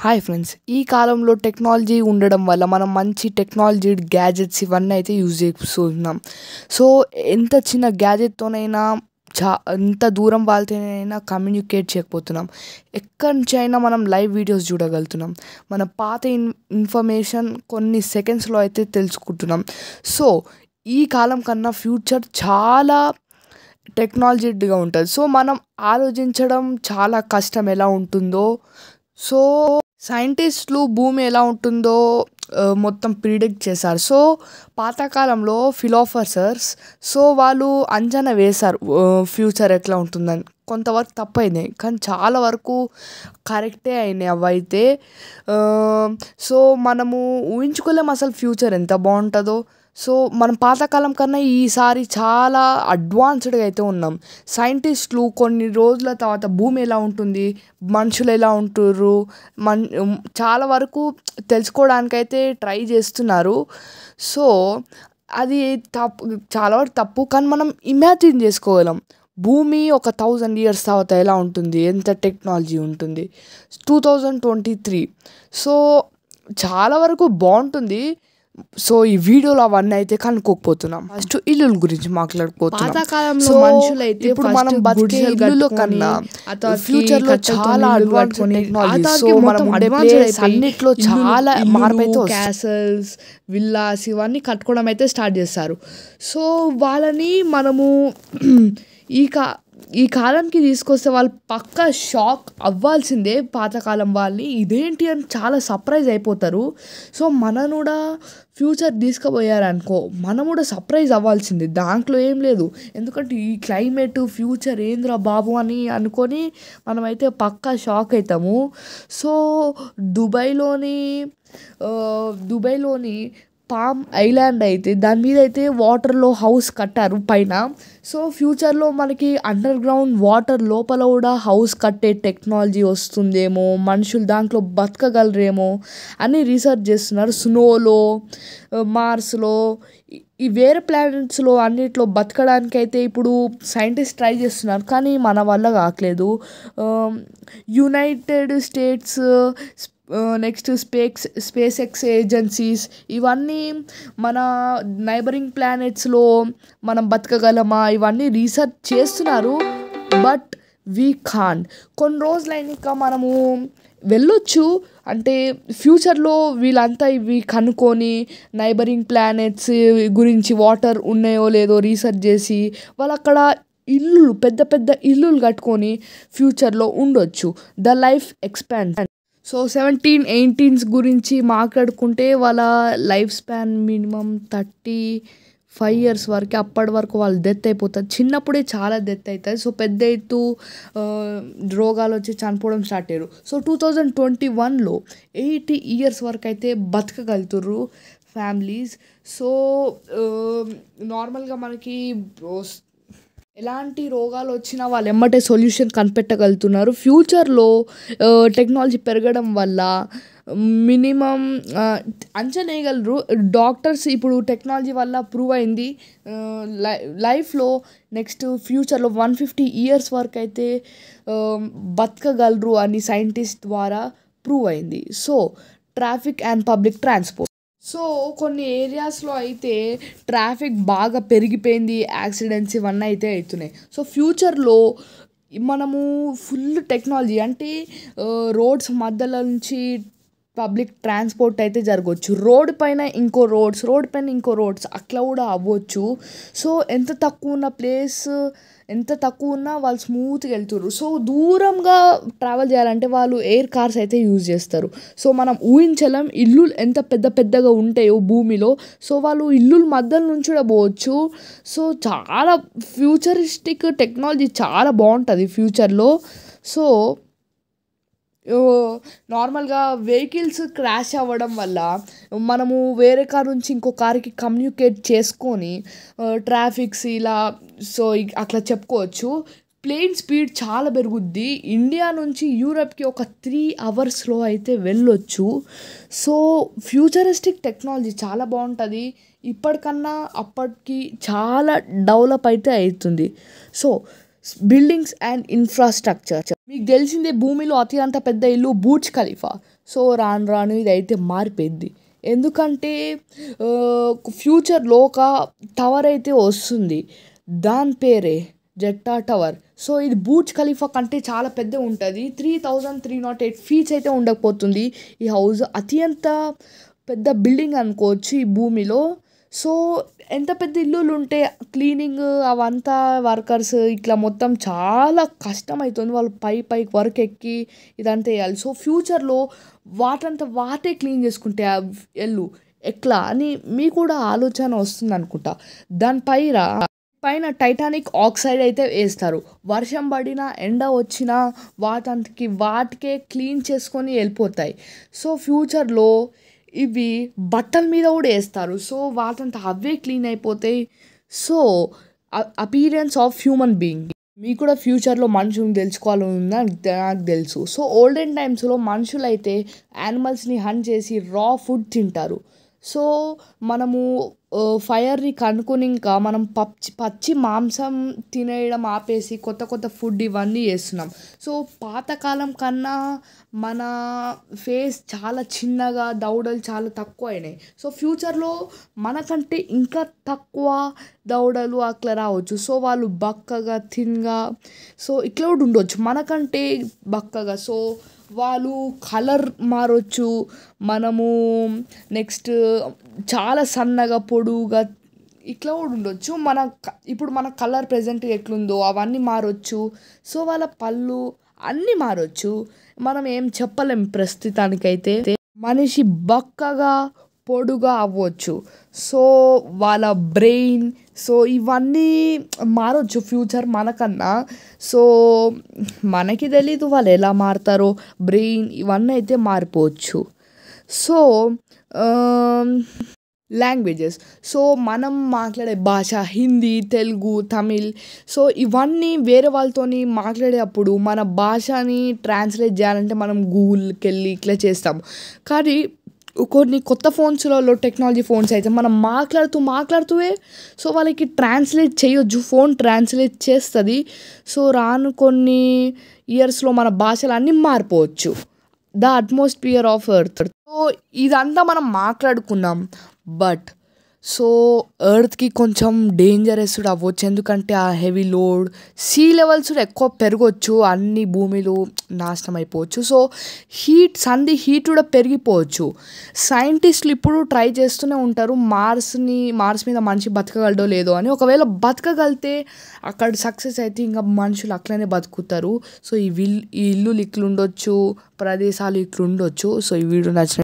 Hi friends ఈ కాలంలో technology ఉండడం వల్ల మనం మంచి టెక్నాలజీ గ్యాజెట్స్ ఇవన్నీ అయితే యూజ్ చేస్తున్నాం. సో ఎంత చిన్న గ్యాజెట్తోనైనా చా ఎంత దూరం వాళ్ళతోనైనా కమ్యూనికేట్ చేయకపోతున్నాం. ఎక్కడి నుంచి అయినా మనం లైవ్ వీడియోస్ చూడగలుగుతున్నాం. మన పాత ఇన్ ఇన్ఫర్మేషన్ కొన్ని సెకండ్స్లో అయితే తెలుసుకుంటున్నాం. సో ఈ కాలం కన్నా ఫ్యూచర్ చాలా టెక్నాలజీగా ఉంటుంది. సో మనం ఆలోచించడం చాలా కష్టం. ఎలా ఉంటుందో. సో సైంటిస్టులు భూమి ఎలా ఉంటుందో మొత్తం ప్రిడిక్ట్ చేశారు. సో పాతకాలంలో ఫిలాసఫర్స్ సో వాళ్ళు అంచనా వేశారు ఫ్యూచర్ ఎట్లా ఉంటుందని. కొంతవరకు తప్పైనాయి కానీ చాలా వరకు కరెక్టే అయినాయి అవైతే. సో మనము ఊహించుకోలేము అసలు ఫ్యూచర్ ఎంత బాగుంటుందో. సో మనం పాతకాలం కన్నా ఈసారి చాలా అడ్వాన్స్డ్గా అయితే ఉన్నాం. సైంటిస్టులు కొన్ని రోజుల తర్వాత భూమి ఎలా ఉంటుంది మనుషులు ఎలా ఉంటుర్రు మన్ చాలా వరకు తెలుసుకోవడానికైతే ట్రై చేస్తున్నారు. సో అది తప్పు చాలా వరకు తప్పు కానీ మనం ఇమాజిన్ చేసుకోగలం. భూమి ఒక థౌజండ్ ఇయర్స్ తర్వాత ఎలా ఉంటుంది ఎంత టెక్నాలజీ ఉంటుంది. Two thousand twenty three. So చాలా వరకు బాగుంటుంది. సో ఈ వీడియోలో అవన్నీ అయితే కనుక్కోకపోతున్నాం. ఫస్ట్ ఇల్లుల గురించి పాతకాలంలో సో మనుషులైతే ఇప్పుడు మనం బతికే ఇల్లులో కన్నా ఫ్యూచర్లో చాలా అడ్వాన్స్ టెక్నాలజీ సో మనం అయిపోయి అన్నిట్లో చాలా మార్పు అయితే క్యాసల్స్ విల్లాస్ ఇవన్నీ కట్టుకోవడం అయితే స్టార్ట్ చేస్తారు. సో వాళ్ళని మనము ఈ కా ఈ కాలంకి తీసుకొస్తే వాళ్ళు పక్క షాక్ అవ్వాల్సిందే పాతకాలం వాళ్ళని. ఇదేంటి అని చాలా సర్ప్రైజ్ అయిపోతారు. సో మనం కూడా ఫ్యూచర్ తీసుకుపోయారనుకో మనం కూడా సర్ప్రైజ్ అవ్వాల్సిందే. దాంట్లో ఏం లేదు. ఎందుకంటే ఈ క్లైమేట్ ఫ్యూచర్ ఏంద్రా బాబు అని అనుకొని మనమైతే పక్కా షాక్ అవుతాము సో దుబాయ్లోని దుబాయ్లోని పామ్ ఐలాండ్ అయితే దాని మీద అయితే వాటర్లో హౌస్ కట్టారు పైన. సో ఫ్యూచర్లో మనకి అండర్ గ్రౌండ్ వాటర్ లోపల కూడా హౌస్ కట్టే టెక్నాలజీ వస్తుందేమో మనుషులు దాంట్లో బతకగలరేమో అని రీసెర్చ్ చేస్తున్నారు. స్నోలో మార్స్లో ఈ- వేరే ప్లానెట్స్లో అన్నిట్లో బతకడానికైతే ఇప్పుడు సైంటిస్ట్ ట్రై చేస్తున్నారు. కానీ మన వల్ల కావట్లేదు యునైటెడ్ స్టేట్స్ నెక్స్ట్ స్పేక్స్ స్పేస్ ఎక్స్ ఏజెన్సీస్ ఇవన్నీ మన నైబరింగ్ ప్లానెట్స్లో మనం బతకగలమా? ఇవన్నీ రీసెర్చ్ చేస్తున్నారు బట్ వీ ఖాన్ కొన్ని రోజులైనాక మనము వెళ్ళొచ్చు. అంటే ఫ్యూచర్లో వీళ్ళంతా ఇవి కనుక్కొని నైబరింగ్ ప్లానెట్స్ గురించి వాటర్ ఉన్నాయో లేదో రీసెర్చ్ చేసి వాళ్ళు అక్కడ ఇల్లులు పెద్ద పెద్ద ఇల్లులు కట్టుకొని ఫ్యూచర్లో ఉండొచ్చు. The life expand so seventeen eighteens గురించి మాట్లాడుకుంటే వాళ్ళ life span minimum thirty five years వరకు అప్పటి వరకు వాళ్ళు డెత్ అయిపోతారు. చిన్నప్పుడే చాలా డెత్ అవుతుంది సో పెద్ద ఎత్తు రోగాలు వచ్చి చనిపోవడం స్టార్ట్ అయ్యారు. సో టూ థౌజండ్ ట్వంటీ వన్లో ఎయిటీ ఇయర్స్ వరకు అయితే బతకగలుగుతారు ఫ్యామిలీస్. సో నార్మల్గా మనకి ఎలాంటి రోగాలు వచ్చినా వాళ్ళు ఎమ్మటే సొల్యూషన్ కనిపెట్టగలుగుతున్నారు. ఫ్యూచర్లో టెక్నాలజీ పెరగడం వల్ల మినిమం అంచనా వేయగలరు డాక్టర్స్ ఇప్పుడు టెక్నాలజీ వల్ల ప్రూవ్ అయింది. లై లైఫ్లో నెక్స్ట్ ఫ్యూచర్లో వన్ ఫిఫ్టీ ఇయర్స్ వరకు అయితే బతకగలరు అని సైంటిస్ట్ ద్వారా ప్రూవ్ అయింది. So traffic and public transport. So కొన్ని ఏరియాస్లో అయితే ట్రాఫిక్ బాగా పెరిగిపోయింది యాక్సిడెంట్స్ ఇవన్నీ అయితే అవుతున్నాయి సో ఫ్యూచర్లో మనము ఫుల్ టెక్నాలజీ అంటే రోడ్స్ మధ్యలో నుంచి పబ్లిక్ ట్రాన్స్పోర్ట్ అయితే జరగవచ్చు. రోడ్ పైన ఇంకో రోడ్స్ రోడ్ పైన ఇంకో రోడ్స్ అట్లా కూడా అవ్వచ్చు. సో ఎంత తక్కువ ఉన్న ప్లేస్ ఎంత తక్కువ ఉన్నా వాళ్ళు స్మూత్గా వెళ్తున్నారు సో దూరంగా ట్రావెల్ చేయాలంటే వాళ్ళు ఎయిర్ కార్స్ అయితే యూజ్ చేస్తారు. సో మనం ఊహించలేం ఇల్లు ఎంత పెద్ద పెద్దగా ఉంటాయో భూమిలో. సో వాళ్ళు ఇల్లు మధ్యలో నుంచి కూడా పోవచ్చు. సో చాలా ఫ్యూచరిస్టిక్ టెక్నాలజీ చాలా బాగుంటుంది ఫ్యూచర్లో. సో నార్మల్గా వెహికల్స్ క్రాష్ అవ్వడం వల్ల మనము వేరే కార్ నుంచి ఇంకో కార్కి కమ్యూనికేట్ చేసుకొని ట్రాఫిక్స్ ఇలా సో అట్లా చెప్పుకోవచ్చు. ప్లేన్ స్పీడ్ చాలా పెరుగుద్ది. ఇండియా నుంచి యూరప్కి ఒక త్రీ అవర్స్లో అయితే వెళ్ళొచ్చు. సో ఫ్యూచరిస్టిక్ టెక్నాలజీ చాలా బాగుంటుంది. ఇప్పటికన్నా అప్పటికి చాలా డెవలప్ అయితే అవుతుంది. సో బిల్డింగ్స్ అండ్ ఇన్ఫ్రాస్ట్రక్చర్ మీకు తెలిసిందే భూమిలో అతి అంత పెద్ద ఇల్లు బూర్జ్ ఖలీఫా. సో రాను రాను ఇదైతే మారిపోయింది. ఎందుకంటే ఫ్యూచర్లో ఒక టవర్ అయితే వస్తుంది. దాని పేరే జెట్టా టవర్. సో ఇది బూచ్ ఖలీఫా కంటే చాలా పెద్ద ఉంటుంది. Three thousand three naught eight feets అయితే ఉండకపోతుంది. ఈ హౌస్ అత్యంత పెద్ద బిల్డింగ్ అనుకోవచ్చు ఈ భూమిలో. సో ఎంత పెద్ద ఇల్లులు ఉంటే క్లీనింగ్ అవంతా వర్కర్స్ ఇట్లా మొత్తం చాలా కష్టం అవుతుంది వాళ్ళు పై పైకి వర్క్ ఎక్కి ఇదంతా వేయాలి సో ఫ్యూచర్లో వాటంతా వాటే క్లీన్ చేసుకుంటే ఎల్లు ఎట్లా అని మీకు కూడా ఆలోచన వస్తుంది అనుకుంటా దానిపైన పైన టైటానిక్ ఆక్సైడ్ అయితే వేస్తారు. వర్షం పడినా ఎండ వచ్చినా వాటంతకి వాటికే క్లీన్ చేసుకొని వెళ్ళిపోతాయి. సో ఫ్యూచర్లో ఇవి బట్టల మీద కూడా వేస్తారు. సో వాటంతా అవే క్లీన్ అయిపోతాయి so appearance of human being మీకు కూడా ఫ్యూచర్లో మనుషులను తెలుసుకోవాలని ఉందని నాకు తెలుసు. సో ఓల్డెన్ టైమ్స్లో మనుషులు అయితే యానిమల్స్ని హన్ చేసి రా ఫుడ్ తింటారు. సో మనము ఫైర్ని కనుక్కొని ఇంకా మనం పచ్చి పచ్చి మాంసం తినేయడం ఆపేసి కొత్త కొత్త ఫుడ్ ఇవన్నీ చేస్తున్నాం. సో పాతకాలం కన్నా మన ఫేస్ చాలా చిన్నగా దౌడలు చాలా తక్కువ అయినాయి సో ఫ్యూచర్లో మనకంటే ఇంకా తక్కువ దౌడలు అట్లా రావచ్చు. సో వాళ్ళు బక్కగా థిన్గా సో ఇట్లా కూడా ఉండొచ్చు. మనకంటే బక్కగా. సో వాళ్ళు కలర్ మారొచ్చు. మనము నెక్స్ట్ చాలా సన్నగా పొడవుగా ఇట్లా కూడా ఉండొచ్చు. మన ఇప్పుడు మన కలర్ ప్రజెంట్ ఎట్లుందో అవన్నీ మారొచ్చు. సో వాళ్ళ పళ్ళు అన్నీ మారొచ్చు. మనం ఏం చెప్పలేం ప్రస్తుతానికైతే. మనిషి బక్కగా పొడుగా అవ్వచ్చు. సో వాళ్ళ బ్రెయిన్ సో ఇవన్నీ మారొచ్చు ఫ్యూచర్ మనకన్నా. సో మనకి తెలీదు వాళ్ళు ఎలా మారుతారో బ్రెయిన్ ఇవన్నీ అయితే మారిపోవచ్చు. So languages. సో మనం మాట్లాడే భాష హిందీ తెలుగు తమిళ్ సో ఇవన్నీ వేరే వాళ్ళతోని మాట్లాడేటప్పుడు మన భాషని ట్రాన్స్లేట్ చేయాలంటే మనం గూగుల్కి వెళ్ళి ఇట్లా చేస్తాం. కానీ కొన్ని కొత్త ఫోన్స్లలో టెక్నాలజీ ఫోన్స్ అయితే మనం మాట్లాడుతూ మాట్లాడుతూవే సో వాళ్ళకి ట్రాన్స్లేట్ చేయొచ్చు ఫోన్ ట్రాన్స్లేట్ చేస్తుంది. సో రాను కొన్ని ఇయర్స్లో మన భాషలు అన్నీ మారిపోవచ్చు. The atmosphere of earth. So ఇదంతా మనం మాట్లాడుకున్నాం బట్ సో ఎర్త్కి కొంచెం డేంజరస్ కూడా అవ్వచ్చు. ఎందుకంటే ఆ హెవీ లోడ్ సీ లెవెల్స్ కూడా ఎక్కువ పెరగవచ్చు అన్ని భూమిలు నాశనం అయిపోవచ్చు. సో హీట్ సంధి హీట్ కూడా పెరిగిపోవచ్చు. సైంటిస్టులు ఇప్పుడు ట్రై చేస్తూనే ఉంటారు మార్స్ని మార్స్ మీద మనిషి బతకగలడో లేదో అని. ఒకవేళ బతకగలితే అక్కడ సక్సెస్ అయితే ఇంకా మనుషులు అట్లనే బతుకుతారు. సో ఈ విల్ ఈ ఇల్లులు ఇట్లుండొచ్చు ప్రదేశాలు ఇట్లుండొచ్చు. సో ఈ వీడియో నచ్చిన